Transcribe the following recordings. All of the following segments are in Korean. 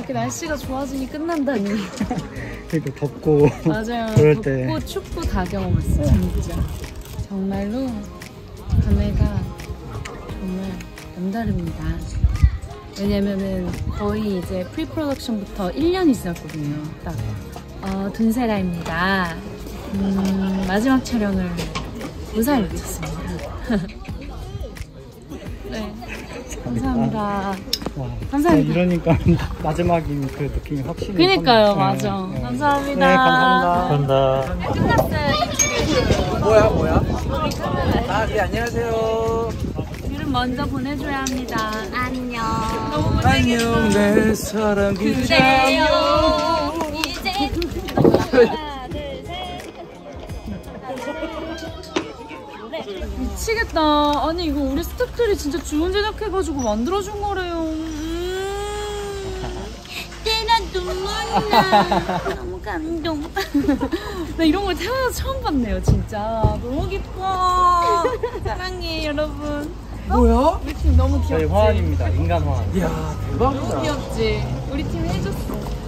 이렇게 날씨가 좋아지니 끝난다니. 그리고 덥고 맞아요. 그럴 때. 덥고 춥고 다 경험했어, 진짜. 정말로 감회가 정말 남다릅니다. 왜냐면은 거의 이제 pre-production부터 1년이 지났거든요. 딱. 어, 돈세라입니다. 음, 마지막 촬영을 무사히 마쳤습니다. 네. 감사합니다. 와, 감사합니다. 이러니까 마지막인 그 느낌이 확실히 그니까요, 네, 맞아. 네. 감사합니다. 네, 감사합니다. 감사합니다. 뭐야 뭐야? 아, 네 안녕하세요. 먼저 보내줘야 합니다. 안녕. 안녕 내 사랑 그래요. 이제 미치겠다. 아니 이거 우리 스태프들이 진짜 주문 제작해가지고 만들어준 거래요. 음. 때나 눈물 나. 너무 감동. 나 이런 걸 태어나서 처음 봤네요, 진짜. 너무 기뻐. 사랑해, 여러분. 뭐야? 우리 팀 너무 저희 귀엽지? 화환입니다. 인간 화환. 이야 너무 대박이다. 귀엽지? 우리 팀 해줬어.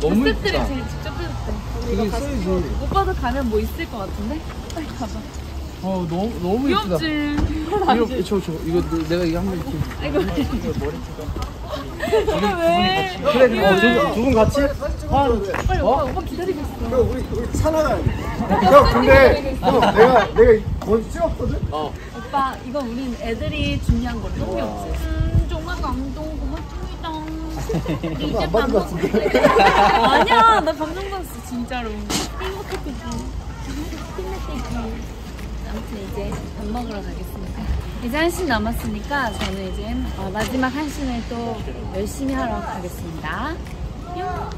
너무 스태프들이 예쁘다. 제일 직접 해줬대. 이거 써야지. 오빠도 가면 뭐 있을 것 같은데? 빨리 가봐. 어 너무 너무 예쁘다. 귀엽지? 이거 저저 이거 내- 내가 이거 한번 이렇게. 아이고. 이거 왜? 그래 그래. 어, 두, 두분 같이? 화환. 빨리 오빠, 오빠 기다리고 있어. 우리 우리 산하나 형 근데 형 내가 내가 먼저 찍었거든? 어. 오빠, 이건 우린 애들이 준비한 거래. 너무 귀엽지? 음, 정말 감동 고맙습니다. 이제 안밥 받은 것 먹을 같은데? 때. 아니야, 나 감동 받았어, 진짜로. 행복했거든. 힘냈지. 아무튼 이제 밥 먹으러 가겠습니다. 이제 한시 남았으니까 저는 이제 어, 마지막 한 시를 또 열심히 하러 가겠습니다. 뿅.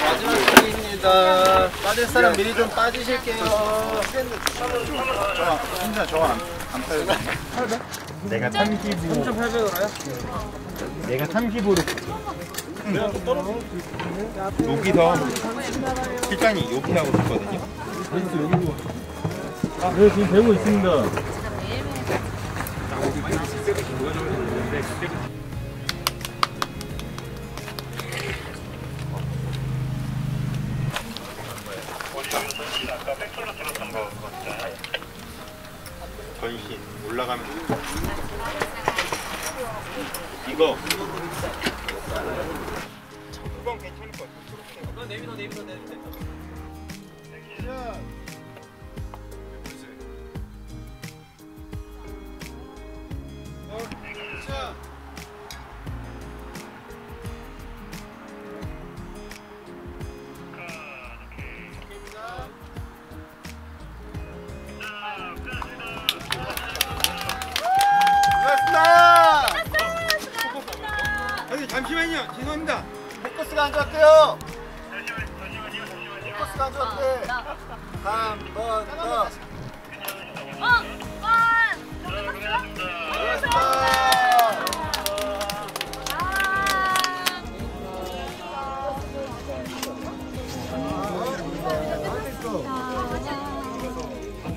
마지막 시간입니다. 빠질 사람 미리 좀 빠지실게요. 진짜 저거 안, 안 팔고 내가 탄 피부. 3,800원이야? 내가 탄 피부로. 여기서 실장이 여기 하고 있거든요 네, 지금 배우고 있습니다. 전신 올라가면 이거 이건 괜찮을 것 같아 너 내비너 내비너 내비너. 포커스가 안 좋았대요 포커스가 안 좋았대 한 번더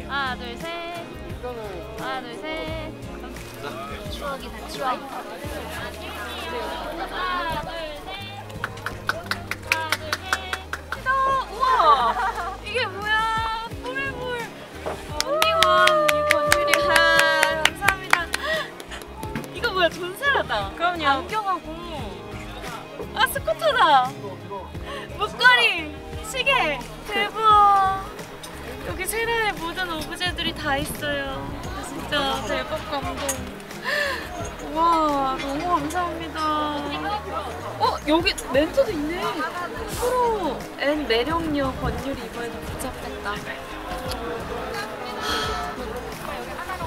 하나, 둘, 셋. 하나, 둘, 셋. 추억이 다 추억. 하나, 둘, 그럼요. 안경하고. 아, 스쿠터다. 목걸이, 시계. 대박. 여기 세라의 모든 오브제들이 다 있어요. 진짜 대박 감동. 와 너무 감사합니다. 어 여기 멘트도 있네. 프로 N 매력녀 권유리 이번에도 부착됐다.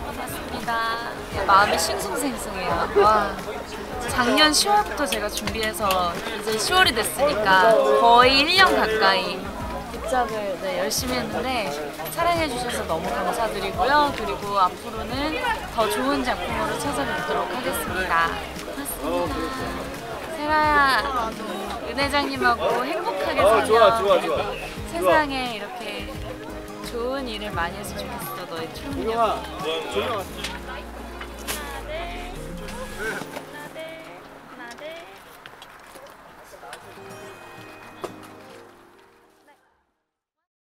고맙습니다. 마음이 싱숭생숭해요. 와. 작년 10월부터 제가 준비해서 이제 10월이 됐으니까 거의 1년 가까이 굿잡을 네, 열심히 했는데 사랑해주셔서 너무 감사드리고요. 그리고 앞으로는 더 좋은 작품으로 찾아뵙도록 하겠습니다. 고맙습니다. 세라야, 은 회장님하고 행복하게 살려. 좋아, 좋아, 좋아. 세상에 이렇게 좋은 일을 많이 했으면 좋겠어. 너의 출근